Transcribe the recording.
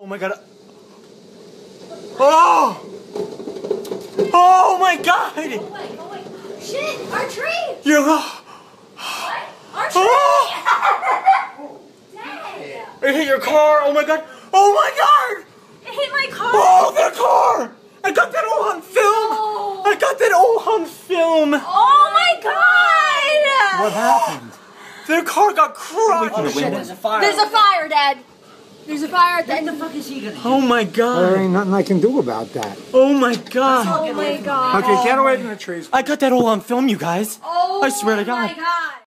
Oh my god. Oh! Oh my god! Oh wait, oh wait. Shit, our tree! You're. What? Our tree! Oh! Dang! It hit your car! Oh my god! Oh my god! It hit my car! Oh, the car! I got that all on film! Oh. I got that all on film! Oh my god! What happened? Their car got crushed! Oh shit, there's a fire. There's a fire, Dad. There's a fire at the What end the of fuck is he gonna oh do? Oh my god. There ain't nothing I can do about that. Oh my god! Oh my god. Okay, get away from the trees. I got that all on film, you guys. Oh I swear to God. my god.